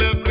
love.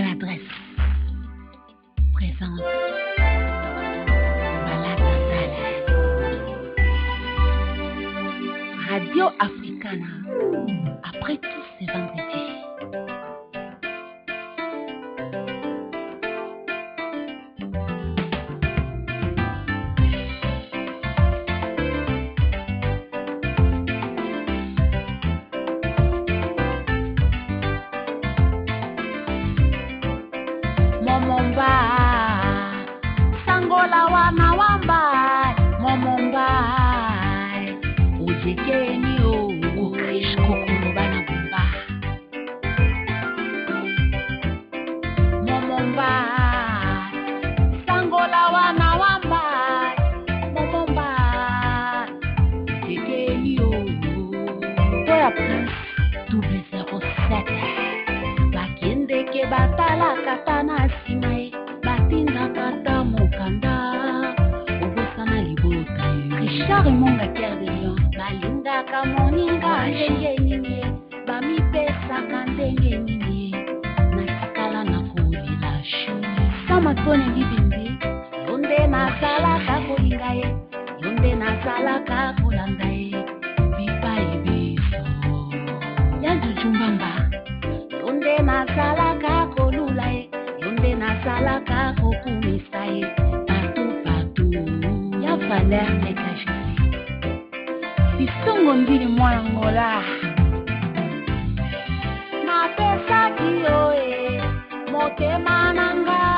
L'adresse présente. présente Balade Radio Africana, après tous ces vendredis. momomba sango la wana wamba momomba ujekeni o ukristo ye batalaka ta na nsima ye batindaka ta mokanda obosana libota richard monga pierre de lion balingaka moninga ndenge nini ye bamipesaka ndenge nini ye natikala na kolela chine samatone libimbi yo nde nazalaka kolinga ye yo nde nazalaka kolanda ye bipai biso ya jujumbamba yo nde nazala bazalaka kokumisa ye patu patu ya valer ekageri bisongo mbili mwana ngola napesaki yo e motema na ngai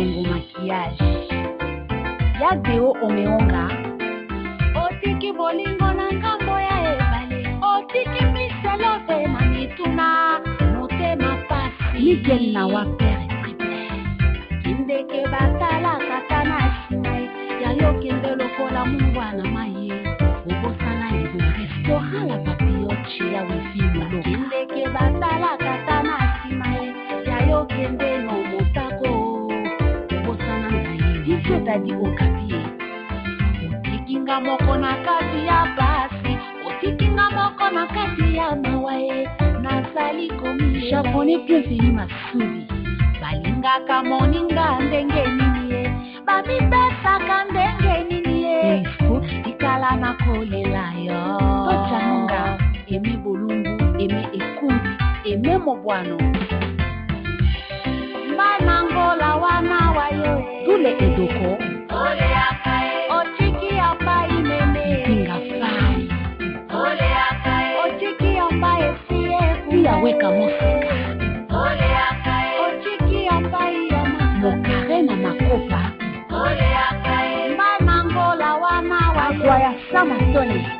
bongo maquillage ya deo omeonga otiki bolingo na ngambo ya ebale otiki na mituna motema pasi mikel na wapere kindeke batalaka ta na yayokende lokola mungwa na mai obosana ebo restaurant la papioche ya wefi moloka kindeke batalaka ezali okapi otikinga moko na kati ya pasi otikinga moko na kati ya mawa ye nazali komi japone pleseli masudi balingaka moninga ndenge nini ye bamibetaka ndenge nini ye ifo tikala na kolela yo tocanonga eme bolungu eme ekumbi eme mobwano la wa máa wáyé o. Dule edoko. Ole akae. Ochiki apai meme. Ningafai. Ole akae. Ochiki apai fie. Niyaweka mosika. Ole akae. Ochiki apai yama. Mokare na makopa. Ole akae. Mama ngola wa máa wáyé. ya sama toni.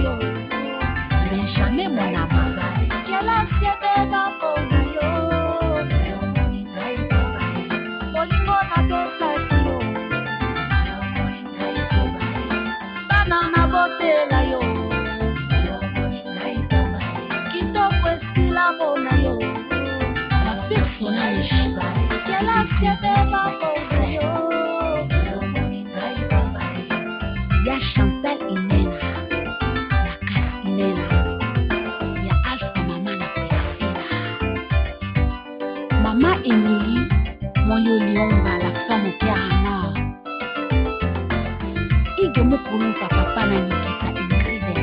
ya chantal inena na kasi nena ya alfa mama na persina mama emili moyo liomba la femme piana ige mokuluka papa na nikita ingride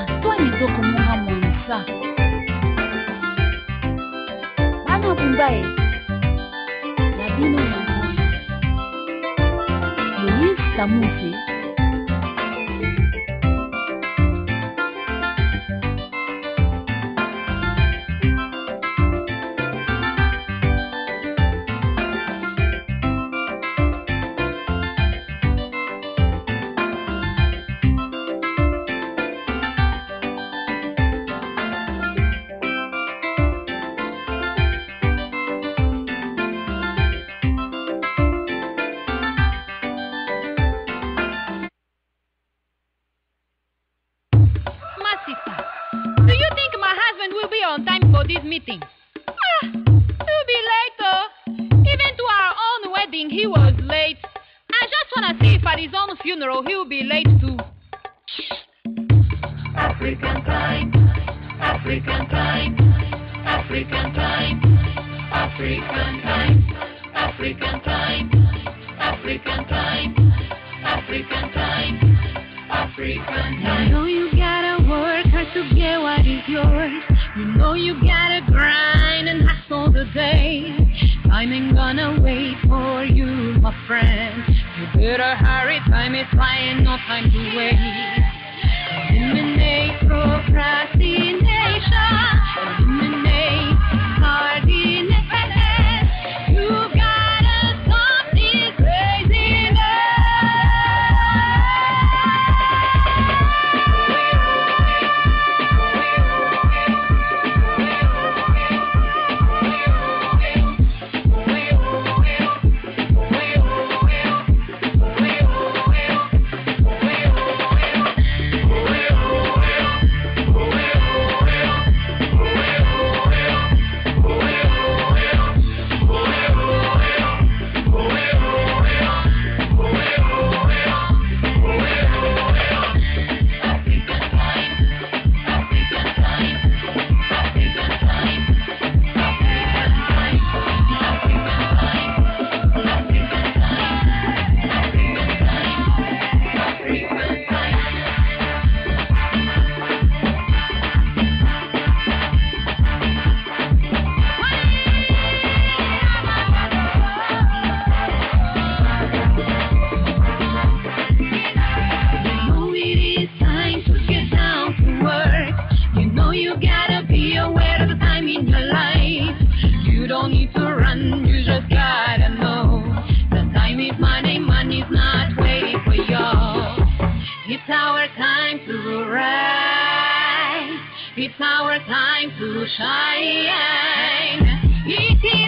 antoine dokomonga mwanza bana bumbae eh. na bino na 到募集。African time, African time, African time, African time, African time, African time. You know you gotta work hard to get what is yours. You know you gotta grind and hustle the day. Time ain't gonna wait for you, my friend. You better hurry, time is flying, no time to wait. Eliminate procrastination. to rise. It's our time to shine. It is